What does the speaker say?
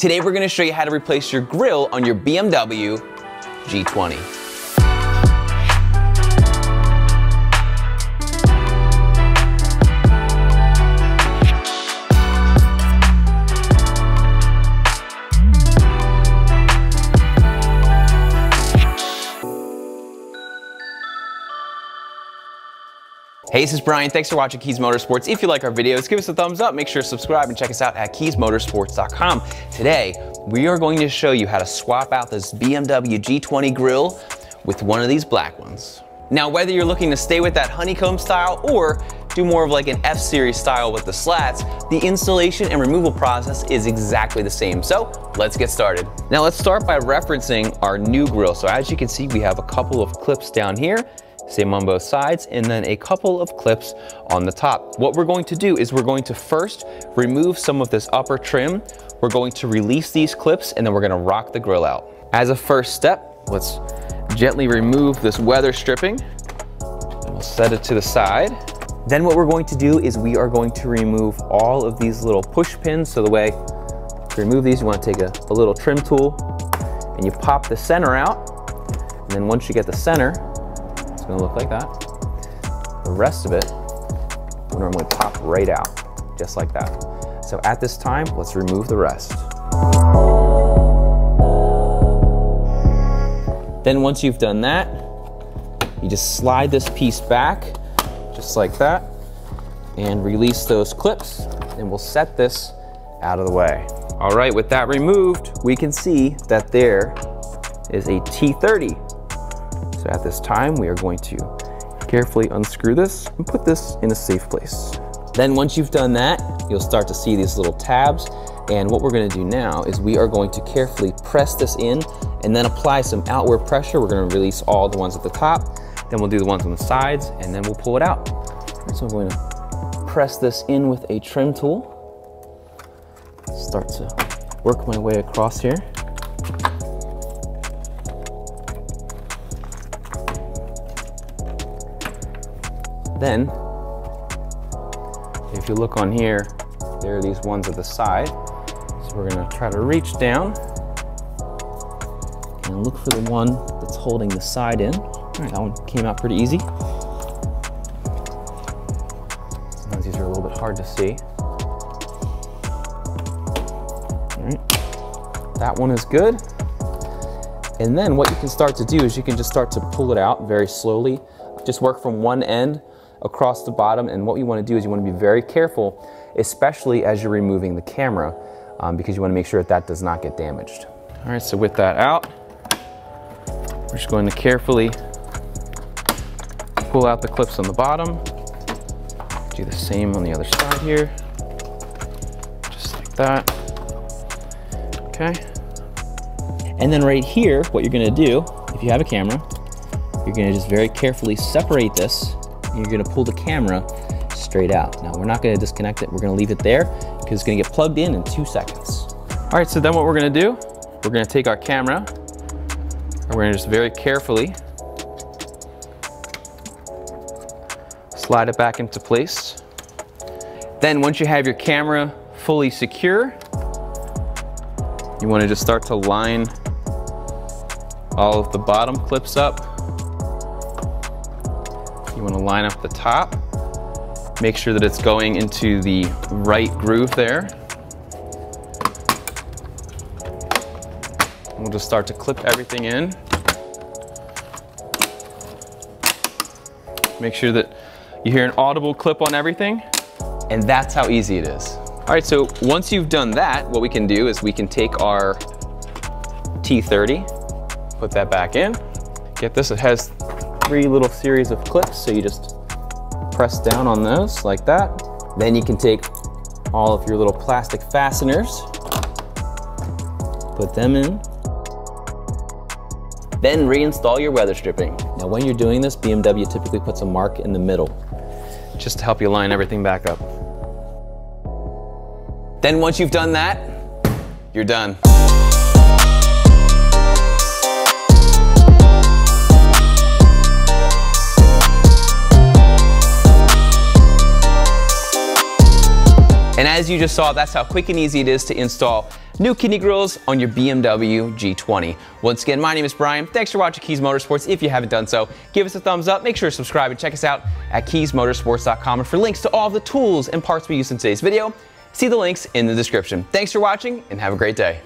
Today we're gonna show you how to replace your grill on your BMW G20. Hey, this is Bryan. Thanks for watching Kies Motorsports. If you like our videos, give us a thumbs up. Make sure to subscribe and check us out at kiesmotorsports.com. Today, we are going to show you how to swap out this BMW G20 grill with one of these black ones. Now, whether you're looking to stay with that honeycomb style or do more of like an F-Series style with the slats, the installation and removal process is exactly the same. So let's get started. Now let's start by referencing our new grill. So as you can see, we have a couple of clips down here same on both sides, and then a couple of clips on the top. What we're going to do is we're going to first remove some of this upper trim. We're going to release these clips, and then we're gonna rock the grill out. As a first step, let's gently remove this weather stripping. And we'll set it to the side. Then what we're going to do is we are going to remove all of these little push pins. So the way to remove these, you wanna take a, a little trim tool and you pop the center out. And then once you get the center, gonna look like that. The rest of it will normally pop right out, just like that. So at this time, let's remove the rest. Then once you've done that, you just slide this piece back, just like that, and release those clips, and we'll set this out of the way. All right, with that removed, we can see that there is a T30 so at this time, we are going to carefully unscrew this and put this in a safe place. Then once you've done that, you'll start to see these little tabs. And what we're gonna do now is we are going to carefully press this in and then apply some outward pressure. We're gonna release all the ones at the top, then we'll do the ones on the sides, and then we'll pull it out. So I'm going to press this in with a trim tool. Start to work my way across here. Then, if you look on here, there are these ones at the side. So we're gonna try to reach down and look for the one that's holding the side in. Right, that one came out pretty easy. Sometimes these are a little bit hard to see. All right, that one is good. And then what you can start to do is you can just start to pull it out very slowly. Just work from one end across the bottom. And what you wanna do is you wanna be very careful, especially as you're removing the camera, um, because you wanna make sure that that does not get damaged. All right, so with that out, we're just going to carefully pull out the clips on the bottom. Do the same on the other side here. Just like that. Okay. And then right here, what you're gonna do, if you have a camera, you're gonna just very carefully separate this you're gonna pull the camera straight out. Now we're not gonna disconnect it, we're gonna leave it there because it's gonna get plugged in in two seconds. All right, so then what we're gonna do, we're gonna take our camera and we're gonna just very carefully slide it back into place. Then once you have your camera fully secure, you wanna just start to line all of the bottom clips up you want to line up the top. Make sure that it's going into the right groove there. we'll just start to clip everything in. Make sure that you hear an audible clip on everything. And that's how easy it is. All right, so once you've done that, what we can do is we can take our T30, put that back in. Get this, it has three little series of clips. So you just press down on those like that. Then you can take all of your little plastic fasteners, put them in, then reinstall your weather stripping. Now when you're doing this, BMW typically puts a mark in the middle just to help you line everything back up. Then once you've done that, you're done. As you just saw, that's how quick and easy it is to install new kidney grills on your BMW G20. Once again, my name is Bryan. Thanks for watching Kies Motorsports. If you haven't done so, give us a thumbs up. Make sure to subscribe and check us out at kiesmotorsports.com. And for links to all the tools and parts we used in today's video, see the links in the description. Thanks for watching and have a great day.